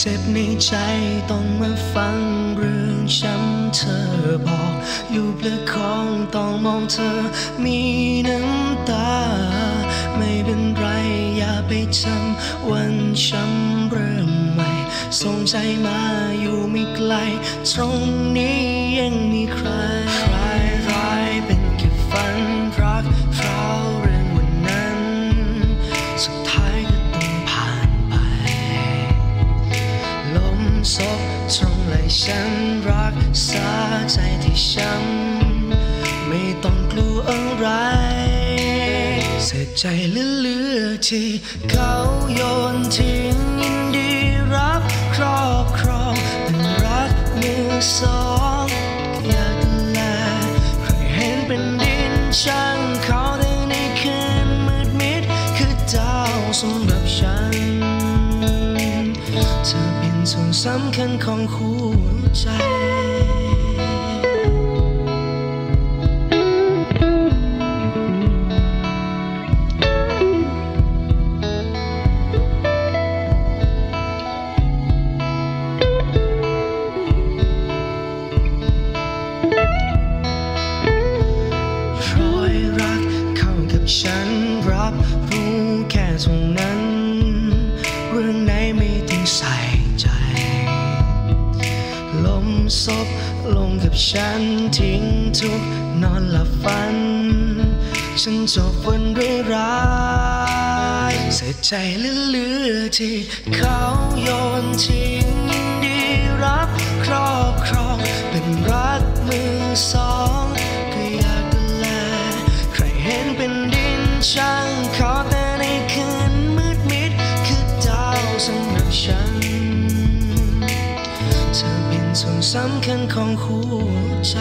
เจ็บในใจต้องมาฟังเรื่องช้ำเธอบอกอยู่เปลือกของต้องมองเธอมีน้ำตา ไม่เป็นไรอย่าไปจำวันช้ำเริ่มใหม่ส่งใจมาอยู่ไม่ไกล ตรงนี้ยังมีใคร ฉันรักษาใจที่ช้ำไม่ต้องกลัวอะไรเสียใจเหลือๆที่เขาโยนทิ้งยินดีรับครอบครองเป็นรักมือสองอยากดูแลใครเห็นเป็นดินช่างเขาได้ในคืนมืดมิดคือดาวสำหรับฉัน เธอเป็นส่วนสำคัญของหัว ใจรอยรักเข้ากับฉันรับ ลมซบลงกับฉันทิ้งทุกนอนหลับฝัน ฉันจบวันด้วยร้ายเสียใจเหลือๆที่เขาโยนทิ้งยินดีรับครอบครองเป็นรักมือสองก็อยากดูแล ใครเห็นเป็นดินช่างเขา่วนสำคัญของหัวใจ